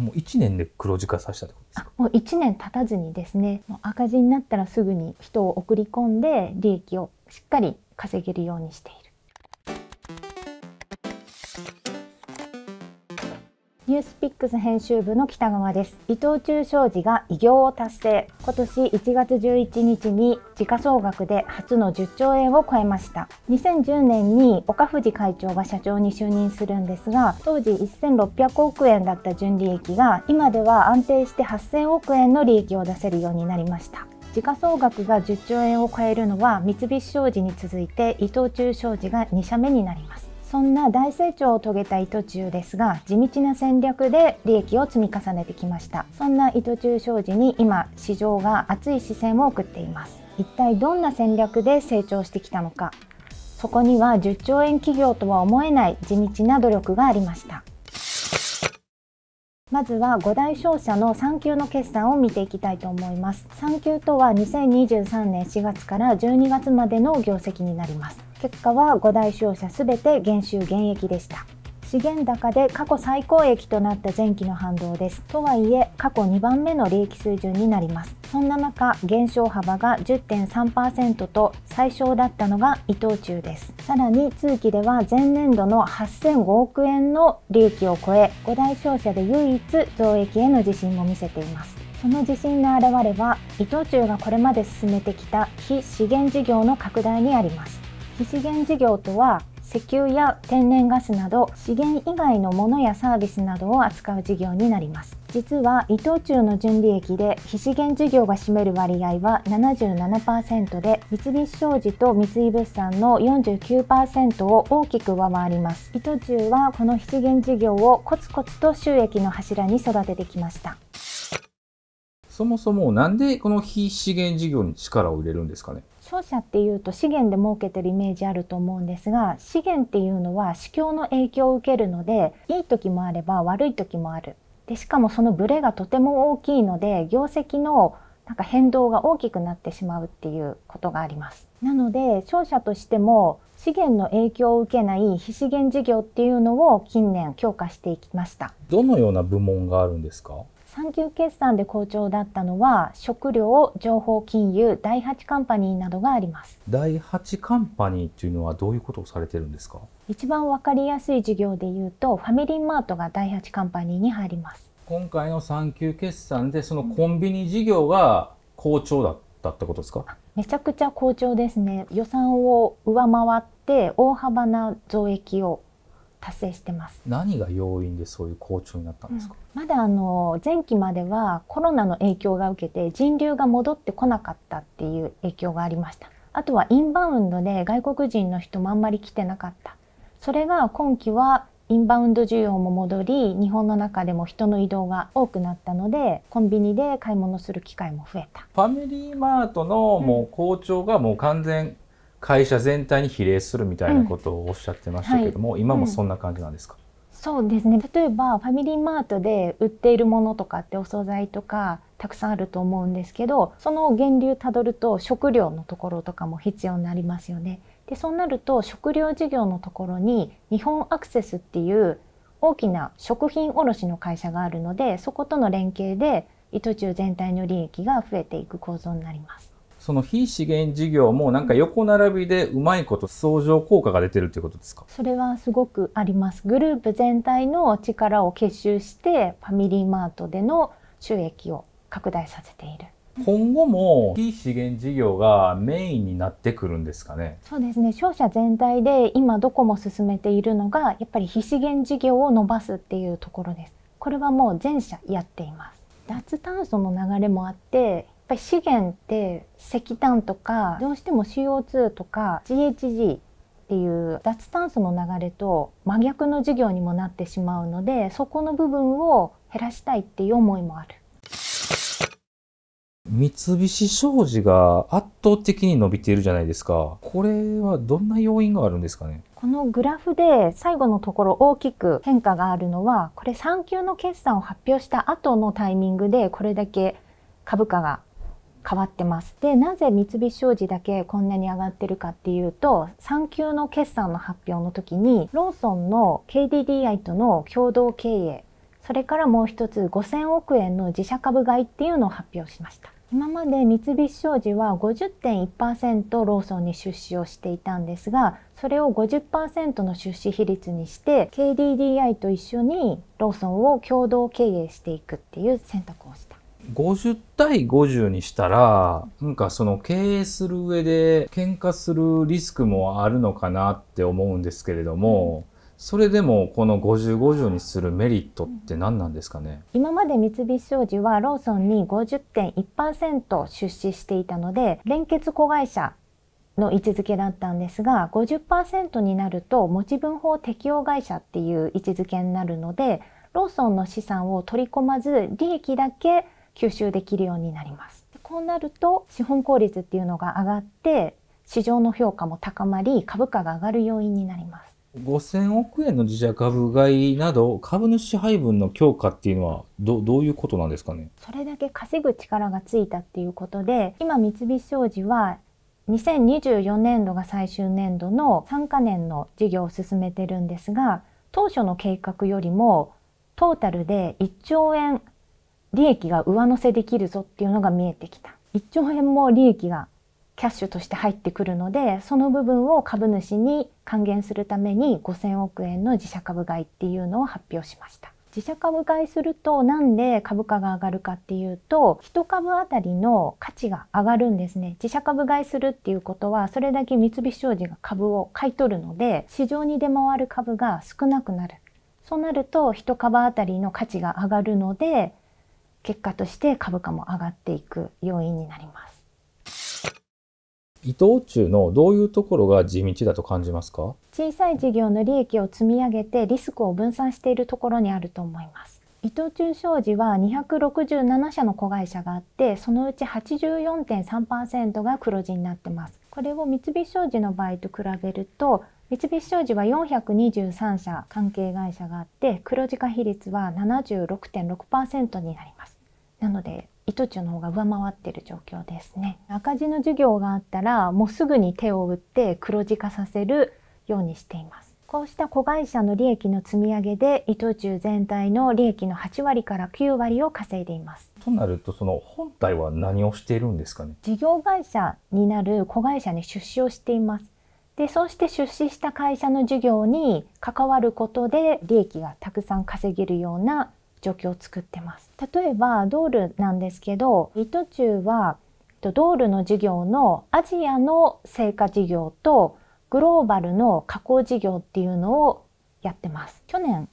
もう1年で黒字化させたってことですか？もう1年経たずにですねもう赤字になったらすぐに人を送り込んで利益をしっかり稼げるようにしている。ニュースピックス編集部の北川です。伊藤忠商事が偉業を達成。今年1月11日に時価総額で初の10兆円を超えました。2010年に岡藤会長が社長に就任するんですが、当時1600億円だった純利益が今では安定して8000億円の利益を出せるようになりました。時価総額が10兆円を超えるのは三菱商事に続いて伊藤忠商事が2社目になります。そんな大成長を遂げた糸中ですが地道な戦略で利益を積み重ねてきました。そんな糸中商事に今市場が熱い視線を送っています。一体どんな戦略で成長してきたのか。そこには10兆円企業とは思えない地道な努力がありました。まずは5大商社の3級の決算を見ていきたいと思います。3級とは2023年4月から12月までの業績になります。結果は5大商社すべて減収減益でした。資源高で過去最高益となった前期の反動です。とはいえ、過去2番目の利益水準になります。そんな中、減少幅が10.3%と最小だったのが伊藤忠です。さらに通期では前年度の8005億円の利益を超え、5大商社で唯一増益への自信も見せています。その自信の表れは伊藤忠がこれまで進めてきた非資源事業の拡大にあります非資源事業とは石油や天然ガスなど資源以外のものやサービスなどを扱う事業になります。実は伊藤忠の純利益で非資源事業が占める割合は77%で三菱商事と三井物産の49%を大きく上回ります。伊藤忠はこの非資源事業をコツコツと収益の柱に育ててきました。そもそもなんでこの非資源事業に力を入れるんですかね。商社っていうと資源で儲けてるイメージあると思うんですが資源っていうのは市況の影響を受けるのでいい時もあれば悪い時もある。でしかもそのブレがとても大きいので業績のなんか変動が大きくなってしまうっていうことがあります。なので商社としても資源の影響を受けない非資源事業っていうのを近年強化していきました。どのような部門があるんですか？産休決算で好調だったのは食料情報金融第8カンパニーなどがあります。第8カンパニーっていうのはどういうことをされてるんですか？一番わかりやすい事業で言うとファミリーマートが第8カンパニーに入ります。今回の産休決算でそのコンビニ事業が好調だったってことですか、めちゃくちゃ好調ですね。予算を上回って大幅な増益を達成してます。何が要因でそういう好調になったんですか、うん、まだあの前期まではコロナの影響が受けて人流が戻ってこなかったっていう影響がありました。あとはインバウンドで外国人の人もあんまり来てなかった。それが今期はインバウンド需要も戻り日本の中でも人の移動が多くなったのでコンビニで買い物する機会も増えた。ファミリーマートのもう好調がもう完全会社全体に比例するみたいなことをおっしゃってましたけども、うんはい、今もそんな感じなんですか、うん、そうですね。例えばファミリーマートで売っているものとかってお惣菜とかたくさんあると思うんですけどその源流たどると食料のところとかも必要になりますよね。でそうなると食料事業のところに日本アクセスっていう大きな食品卸の会社があるのでそことの連携で糸中全体の利益が増えていく構造になります。その非資源事業もなんか横並びでうまいこと相乗効果が出てるっていうことですか？それはすごくあります。グループ全体の力を結集してファミリーマートでの収益を拡大させている。今後も非資源事業がメインになってくるんですかね？そうですね。商社全体で今どこも進めているのがやっぱり非資源事業を伸ばすっていうところです。これはもう全社やっています。脱炭素の流れもあってぱり資源って石炭とかどうしても CO2 とか GHG っていう脱炭素の流れと真逆の事業にもなってしまうのでそこの部分を減らしたいっていう思いもある。三菱商事が圧倒的に伸びているじゃないですか。これはどんな要因があるんですかね？このグラフで最後のところ大きく変化があるのは、これ3級の決算を発表した後のタイミングでこれだけ株価が変わってます。で、なぜ三菱商事だけこんなに上がってるかっていうと、産休の決算の発表の時に、ローソンの KDDI との共同経営それからもう一つ5000億円の自社株買いっていうのを発表しました今まで三菱商事は50.1%ローソンに出資をしていたんですがそれを50%の出資比率にして KDDI と一緒にローソンを共同経営していくっていう選択をした50対50にしたらなんかその経営する上で喧嘩するリスクもあるのかなって思うんですけれども、それでもこの5050にするメリットって何なんですかね？今まで三菱商事はローソンに50.1%出資していたので連結子会社の位置づけだったんですが50%になると持ち分法適用会社っていう位置づけになるのでローソンの資産を取り込まず利益だけ吸収できるようになります。こうなると資本効率っていうのが上がって市場の評価も高まり株価が上がる要因になります。5000億円の自社株買いなど株主配分の強化っていうのはどどういうことなんですかね？それだけ稼ぐ力がついたっていうことで今三菱商事は2024年度が最終年度の3か年の事業を進めてるんですが当初の計画よりもトータルで1兆円利益が上乗せできるぞっていうのが見えてきた。1兆円も利益がキャッシュとして入ってくるのでその部分を株主に還元するために5000億円の自社株買いっていうのを発表しました。自社株買いするとなんで株価が上がるかっていうと1株当たりの価値が上がるんですね。自社株買いするっていうことはそれだけ三菱商事が株を買い取るので市場に出回る株が少なくなる。そうなると1株当たりの価値が上がるので結果として株価も上がっていく要因になります。伊藤忠のどういうところが地道だと感じますか？小さい事業の利益を積み上げてリスクを分散しているところにあると思います。伊藤忠商事は267社の子会社があってそのうち84.3%が黒字になってます。これを三菱商事の場合と比べると三菱商事は423社関係会社があって黒字化比率は76.6%になりますなので糸中の方が上回っている状況ですね。赤字の授業があったらもうすぐに手を打って黒字化させるようにしています。こうした子会社の利益の積み上げで糸中全体の利益の8割から9割を稼いでいます。となるとその本体は何をしているんですかね？事業会社になる子会社に出資をしています。でそうして出資した会社の事業に関わることで利益がたくさん稼げるような状況を作ってます。例えばドールなんですけど、イトチューはドールの事業のアジアの成果事業とグローバルの加工事業っていうのをやってます。去年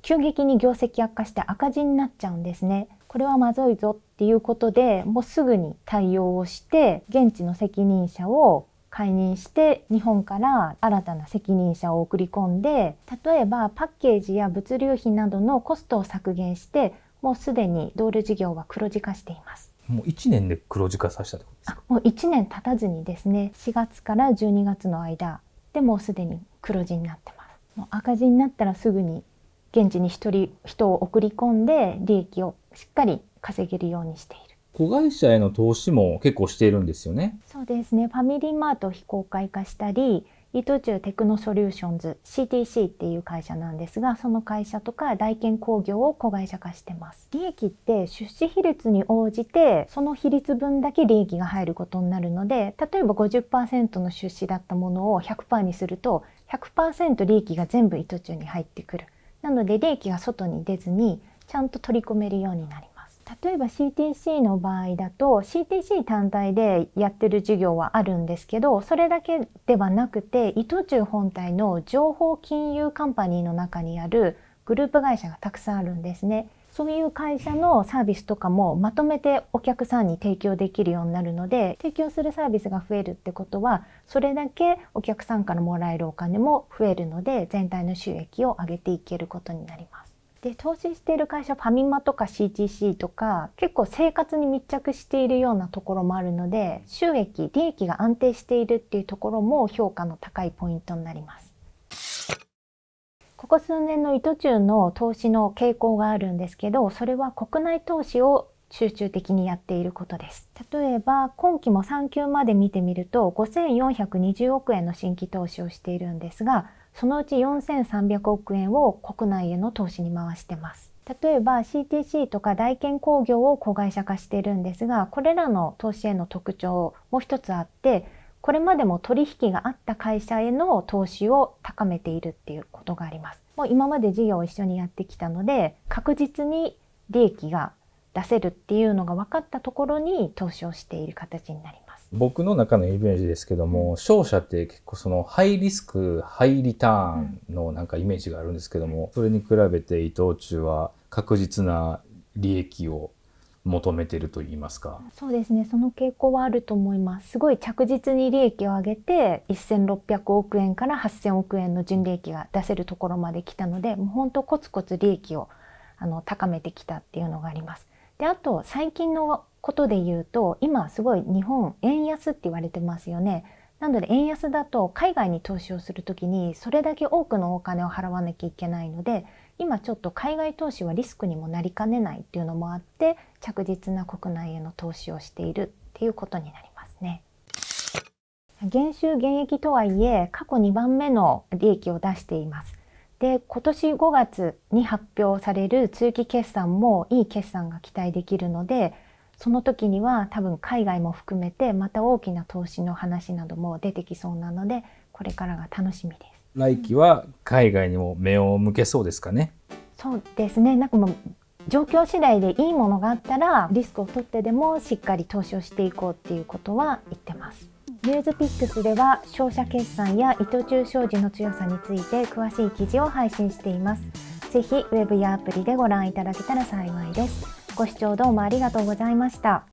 急激に業績悪化して赤字になっちゃうんですね。これはまずいぞっていうことでもうすぐに対応をして現地の責任者を解任して日本から新たな責任者を送り込んで例えばパッケージや物流費などのコストを削減してもうすでにドール事業は黒字化しています。もう1年で黒字化させたってことですか？もう1年経たずにですね4月から12月の間でもうすでに黒字になってます。もう赤字になったらすぐに現地に1人人を送り込んで利益をしっかり稼げるようにしている。子会社への投資も結構しているんですよね。そうですね。ファミリーマート非公開化したり、伊藤忠テクノソリューションズ CTC っていう会社なんですがその会社とか大建工業を子会社化してます利益って出資比率に応じてその比率分だけ利益が入ることになるので例えば50%の出資だったものを100%にすると100%利益が全部伊藤忠に入ってくるなので利益が外に出ずにちゃんと取り込めるようになります例えば CTC の場合だと CTC 単体でやってる授業はあるんですけどそれだけではなくて伊藤忠本体の情報金融カンパニーの中にあるグループ会社がたくさんあるんですね。そういう会社のサービスとかもまとめてお客さんに提供できるようになるので提供するサービスが増えるってことはそれだけお客さんからもらえるお金も増えるので全体の収益を上げていけることになります。で投資している会社ファミマとか CTC とか結構生活に密着しているようなところもあるので収益利益が安定しているっていうところも評価の高いポイントになります。ここ数年の糸中の投資の傾向があるんですけどそれは国内投資を集中的にやっていることです。例えば今期も3級まで見てみると5420億円の新規投資をしているんですがそのうち4300億円を国内への投資に回してます。例えば CTC とか大建工業を子会社化しているんですがこれらの投資への特徴もう一つあってこれまでも取引があった会社への投資を高めているっていうことがあります。もう今まで事業を一緒にやってきたので確実に利益が出せるっていうのが分かったところに投資をしている形になります。僕の中のイメージですけども、商社って結構そのハイリスク、ハイリターンのなんかイメージがあるんですけども、それに比べて伊藤忠は確実な利益を求めてると言いますか。そうですねその傾向はあると思います。すごい着実に利益を上げて1600億円から8000億円の純利益が出せるところまで来たのでもう本当コツコツ利益をあの高めてきたっていうのがあります。であと最近のことで言うと今すごい日本円安って言われてますよねなので円安だと海外に投資をする時にそれだけ多くのお金を払わなきゃいけないので今ちょっと海外投資はリスクにもなりかねないっていうのもあって着実な国内への投資をしているっていうことになりますね。減収減益とはいえ過去2番目の利益を出しています。で今年5月に発表される通期決算もいい決算が期待できるのでその時には多分海外も含めてまた大きな投資の話なども出てきそうなのでこれからが楽しみです。来期は海外にも目を向けそうですかね？そうですね。なんかもう状況次第でいいものがあったらリスクを取ってでもしっかり投資をしていこうっていうことは言ってます。ニュースピックスでは商社決算や伊藤忠商事の強さについて詳しい記事を配信しています。ぜひウェブやアプリでご覧いただけたら幸いです。ご視聴どうもありがとうございました。